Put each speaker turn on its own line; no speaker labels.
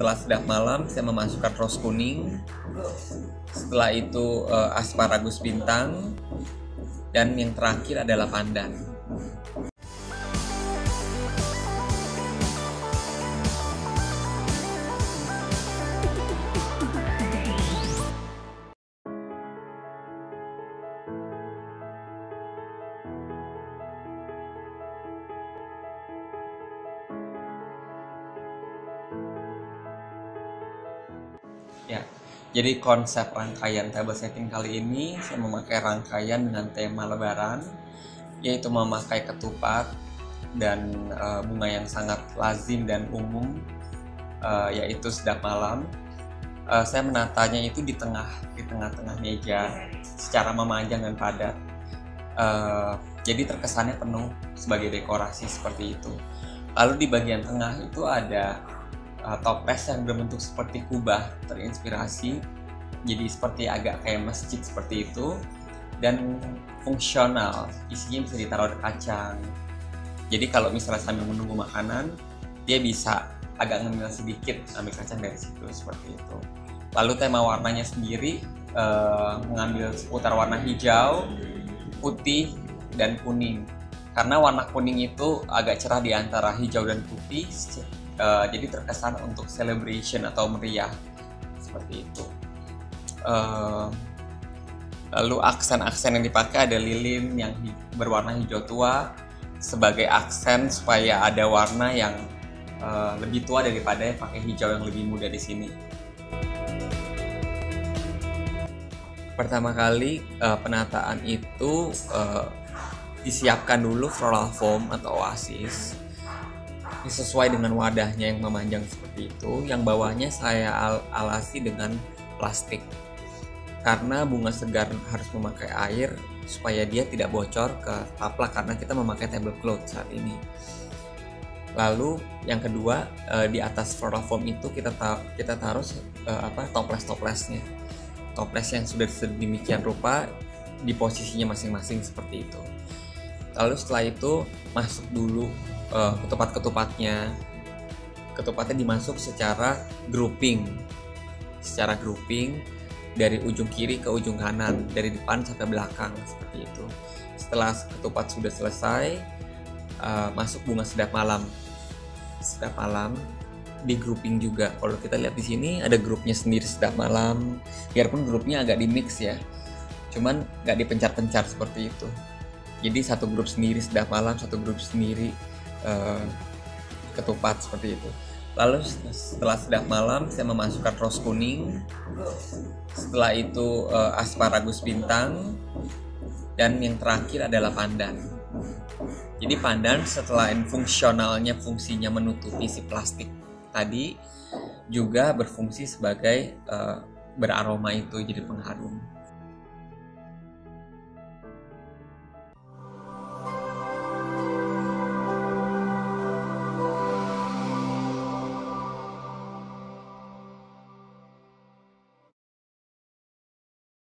setelah sedap malam saya memasukkan rose kuning. Setelah itu uh, asparagus bintang. Dan yang terakhir adalah pandan Ya, jadi konsep rangkaian table setting kali ini saya memakai rangkaian dengan tema lebaran yaitu memakai ketupat dan uh, bunga yang sangat lazim dan umum uh, yaitu sedap malam. Uh, saya menatanya itu di tengah di tengah-tengah meja secara memanjang dan padat. Uh, jadi terkesannya penuh sebagai dekorasi seperti itu. Lalu di bagian tengah itu ada uh, toples yang berbentuk seperti kubah terinspirasi jadi seperti agak kayak masjid seperti itu dan fungsional. Isinya bisa ditaruh kacang. Jadi kalau misalnya sambil menunggu makanan dia bisa agak ngemil sedikit ambil kacang dari situ seperti itu. Lalu tema warnanya sendiri uh, mengambil seputar warna hijau putih dan kuning karena warna kuning itu agak cerah di antara hijau dan putih uh, jadi terkesan untuk celebration atau meriah seperti itu uh, lalu aksen-aksen yang dipakai ada lilin yang berwarna hijau tua sebagai aksen supaya ada warna yang uh, lebih tua daripada yang pakai hijau yang lebih muda di sini. Pertama kali uh, penataan itu uh, disiapkan dulu floral foam atau oasis sesuai dengan wadahnya yang memanjang seperti itu. Yang bawahnya saya al alasi dengan plastik. Karena bunga segar harus memakai air supaya dia tidak bocor ke taplak karena kita memakai tablecloth saat ini. Lalu yang kedua eh, di atas floral foam itu kita ta kita taruh eh, apa toples toplesnya. Toples yang sudah sedemikian rupa di posisinya masing-masing seperti itu lalu setelah itu masuk dulu uh, ketupat-ketupatnya. Ketupatnya dimasuk secara grouping. Secara grouping dari ujung kiri ke ujung kanan dari depan sampai belakang seperti itu. Setelah ketupat sudah selesai uh, masuk bunga sedap malam. Sedap malam di grouping juga. Kalau kita lihat di sini ada grupnya sendiri sedap malam. Biarpun grupnya agak di mix ya cuman nggak dipencar-pencar seperti itu jadi satu grup sendiri sedap malam satu grup sendiri uh, ketupat seperti itu. Lalu setelah sedap malam saya memasukkan rose kuning. Setelah itu uh, asparagus bintang. Dan yang terakhir adalah pandan. Jadi pandan setelah fungsionalnya fungsinya menutupi si plastik tadi juga berfungsi sebagai uh, beraroma itu jadi pengharum